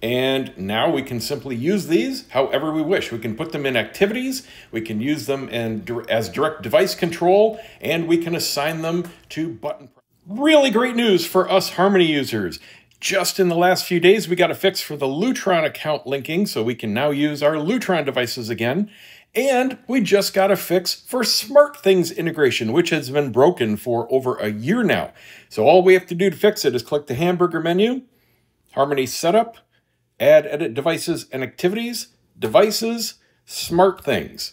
And now we can simply use these however we wish. We can put them in activities, we can use them in, as direct device control, and we can assign them to button. Really great news for us Harmony users. Just in the last few days, we got a fix for the Lutron account linking, so we can now use our Lutron devices again. And we just got a fix for SmartThings integration, which has been broken for over a year now. So all we have to do to fix it is click the hamburger menu, Harmony Setup, Add Edit Devices and Activities, Devices, SmartThings.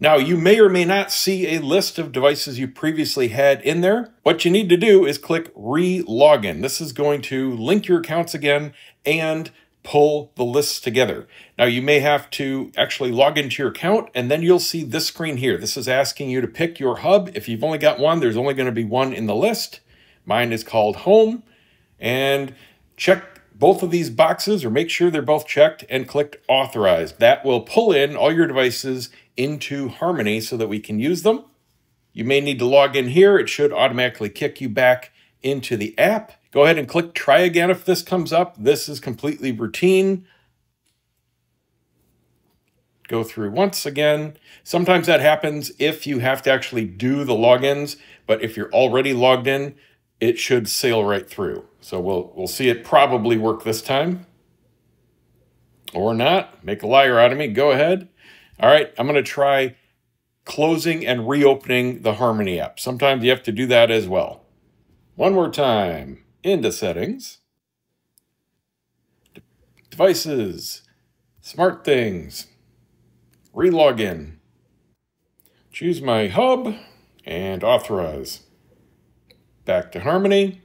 Now, you may or may not see a list of devices you previously had in there. What you need to do is click Re-Login. This is going to link your accounts again and pull the lists together. Now, you may have to actually log into your account, and then you'll see this screen here. This is asking you to pick your hub. If you've only got one, there's only going to be one in the list. Mine is called Home. And check both of these boxes or make sure they're both checked and clicked Authorize. That will pull in all your devices into Harmony so that we can use them. You may need to log in here. It should automatically kick you back into the app. Go ahead and click try again if this comes up. This is completely routine. Go through once again. Sometimes that happens if you have to actually do the logins, but if you're already logged in, it should sail right through. So we'll, we'll see it probably work this time. Or not. Make a liar out of me. Go ahead. All right, I'm going to try closing and reopening the Harmony app. Sometimes you have to do that as well. One more time. Into Settings. Devices. SmartThings. Relogin. Choose my hub and authorize. Back to Harmony.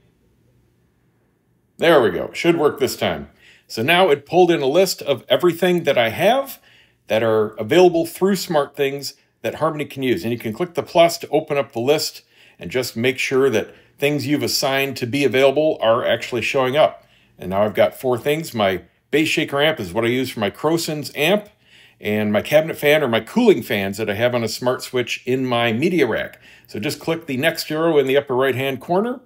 There we go. Should work this time. So now it pulled in a list of everything that I have that are available through SmartThings that Harmony can use. And you can click the plus to open up the list and just make sure that things you've assigned to be available are actually showing up. And now I've got four things. My bass shaker amp is what I use for my Crosens amp and my cabinet fan or my cooling fans that I have on a smart switch in my media rack. So just click the next arrow in the upper right hand corner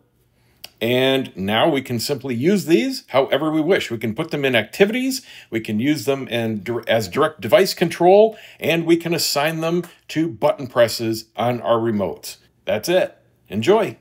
and now we can simply use these however we wish. We can put them in activities, we can use them in, as direct device control, and we can assign them to button presses on our remotes. That's it. Enjoy.